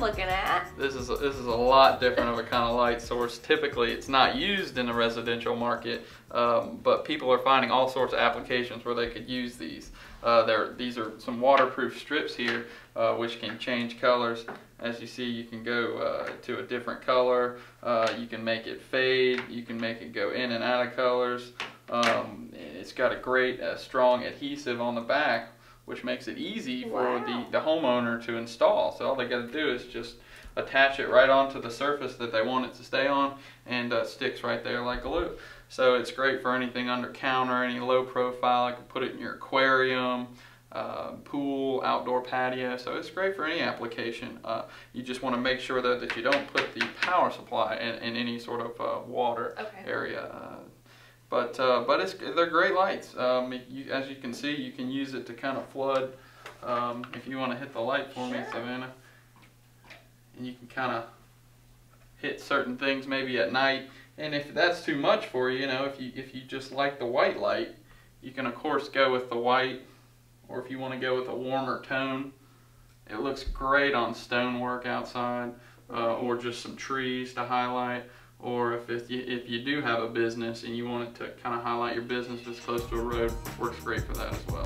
looking at. This is a, this is a lot different of a kind of light source. Typically, it's not used in the residential market, um, but people are finding all sorts of applications where they could use these. Uh, there, these are some waterproof strips here, uh, which can change colors. As you see, you can go uh, to a different color. Uh, you can make it fade. You can make it go in and out of colors. Um, it's got a great, uh, strong adhesive on the back, which makes it easy for Wow. the, the homeowner to install. So all they got to do is just attach it right onto the surface that they want it to stay on and uh, sticks right there like glue. So it's great for anything under counter, any low profile. I could put it in your aquarium, uh, pool, outdoor patio. So it's great for any application. Uh, you just want to make sure though that you don't put the power supply in, in any sort of uh, water Okay. area. But uh, but it's they're great lights. Um, you, as you can see, you can use it to kind of flood. Um, if you want to hit the light for me, Savannah, and you can kind of hit certain things maybe at night. And if that's too much for you, you know, if you if you just like the white light, you can of course go with the white, or if you want to go with a warmer tone, it looks great on stonework outside, uh, or just some trees to highlight. Or if, if you if you do have a business and you want it to kind of highlight your business that's close to a road, works great for that as well.